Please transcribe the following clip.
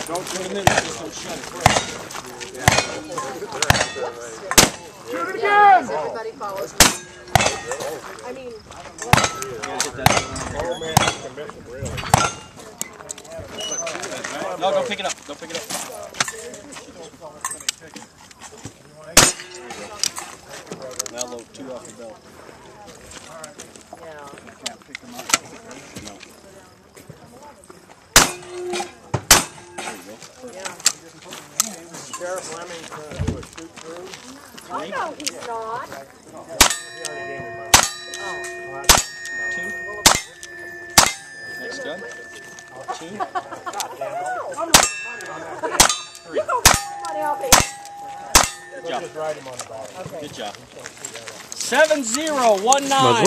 Yeah, don't Put them in, just don't shut it first. Everybody follows me. I mean. Oh man, that's commission, really. No, go pick it up. Go pick it up. Now load two off the belt. yeah. No. There you go. Yeah. Sheriff Lemming's gonna do a shoot through. Oh, no, he's not. He already gave me my. Oh. Two. Next gun. Two. Three. Somebody help me. Good job. Just write him on the back. Good job. Seven zero one nine.